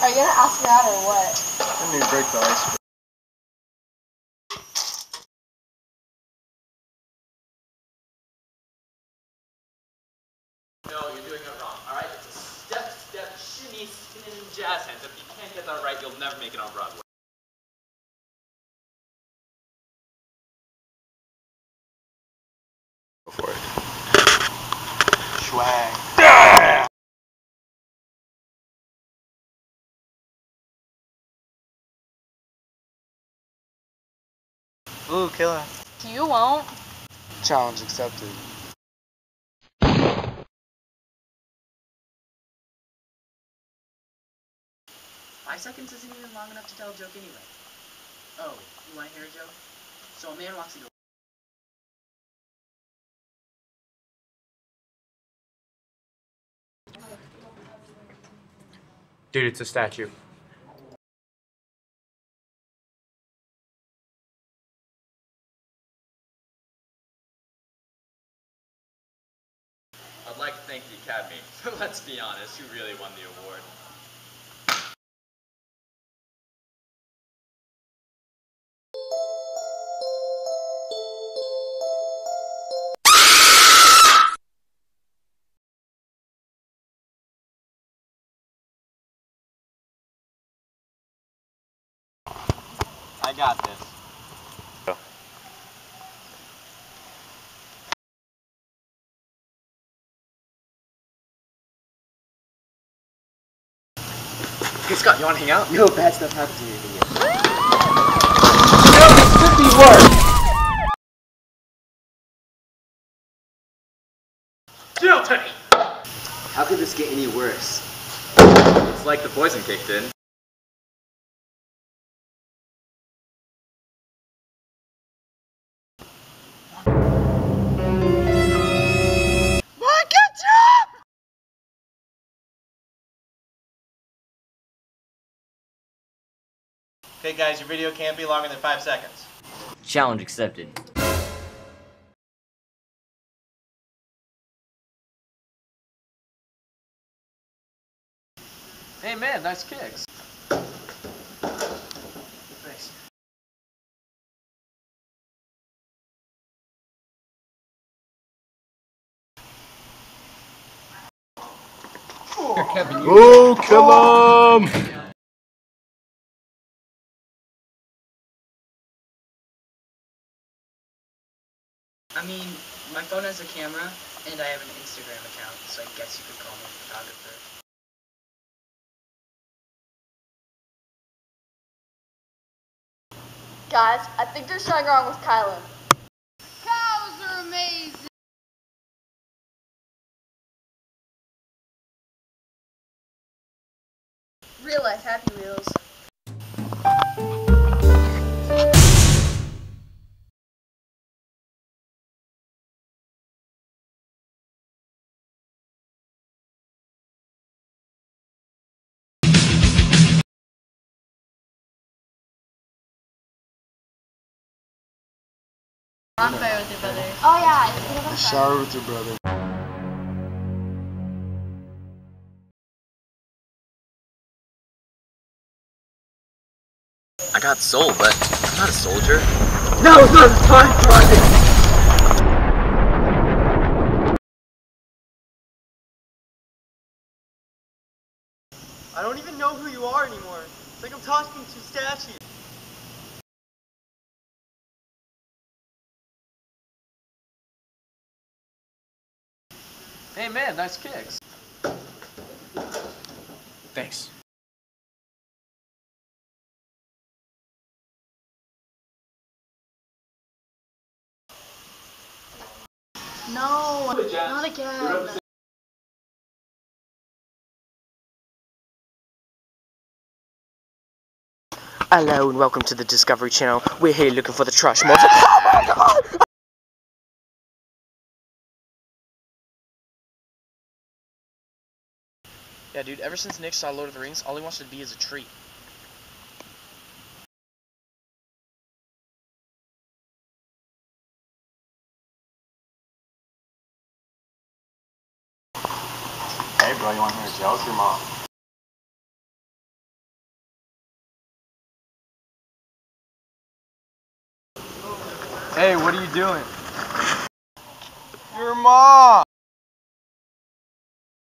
Are you gonna ask me out or what? I need to break the ice. No, you're doing it wrong. All right, it's a step, step, shimmy, spinning jazz hands. If you can't get that right, you'll never make it on Broadway. Go for it. Swag. Ooh, killer. You won't. Challenge accepted. Five seconds isn't even long enough to tell a joke anyway. Oh, you want to hear a joke? So a man walks into Dude, it's a statue. Thank the Academy. But Let's be honest, who really won the award? I got this. Hey Scott, you want to hang out? No, bad stuff happens you're yet. Jail time! How could this get any worse? It's like the poison kicked in. Okay, guys, your video can't be longer than five seconds. Challenge accepted. Hey man, nice kicks. Thanks. Ooh, kill him! Phone has a camera, and I have an Instagram account, so I guess you could call me a photographer. Guys, I think there's something wrong with Kylan. Cows are amazing. Real life Happy Wheels. Bonfire with your brother. Oh yeah, I forgot about that. Shower with your brother. I got soul, but I'm not a soldier. No, it's not the time, Charlie! I don't even know who you are anymore. It's like I'm talking to statues. Hey man, nice kicks. Thanks. No, not again. Hello and welcome to the Discovery Channel. We're here looking for the trash monster. Oh Yeah, dude, ever since Nick saw Lord of the Rings, all he wants to be is a tree. Hey, bro, you want to hear a joke, your mom? Hey, what are you doing? Your mom!